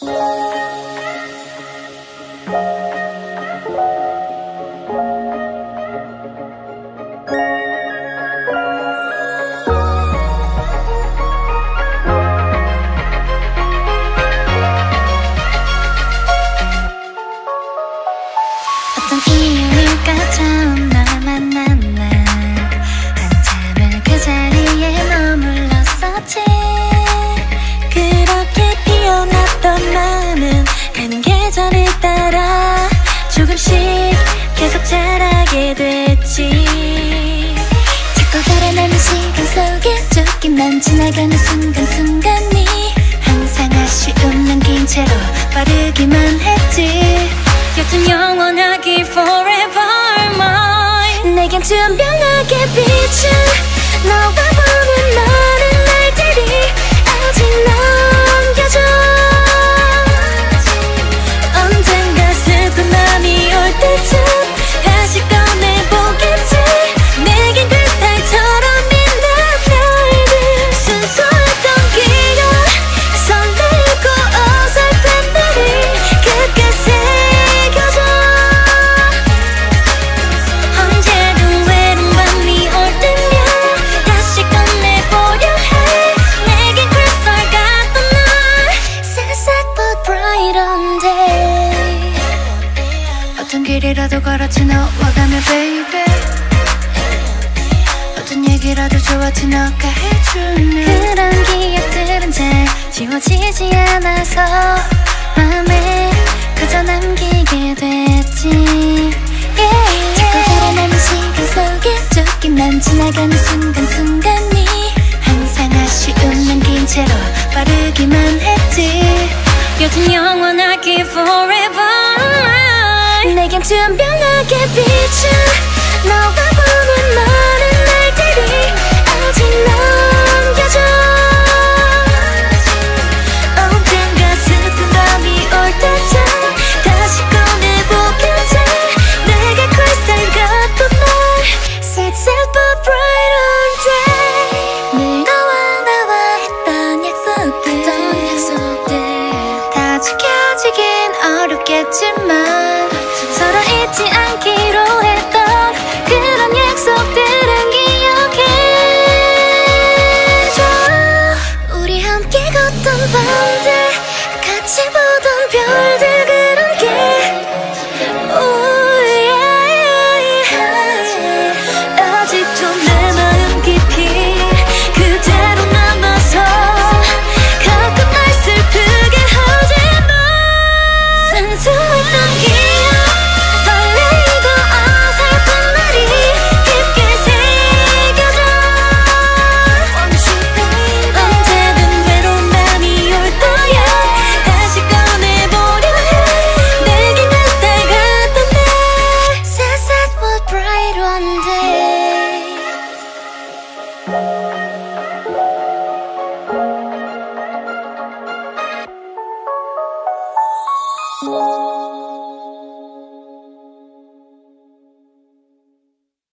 어떤 이유일까 처음 널 만난 속에 쫓기만 지나가는 순간순간이 항상 아쉬움 남긴 채로 빠르기만 했지. 여튼 영원하기 forever mine. 내겐 투명하게 비춘 너와 가면 baby. 어떤 얘기라도 좋았지 너가 해주네 그런 기억들은 잘 지워지지 않아서 마음에 그저 남기게 됐지. 쫓기만 지나가는 순간순간이 항상 아쉬움 남긴 채로 빠르기만 했지. 여튼 영원하기 forever. 내겐 투명하게 비 can't be true 어렵겠지만 서로 잊지 않기로 했던 그런 약속들은 기억해줘. 우리 함께 걷던 밤들 같이 보던 별들 Oh.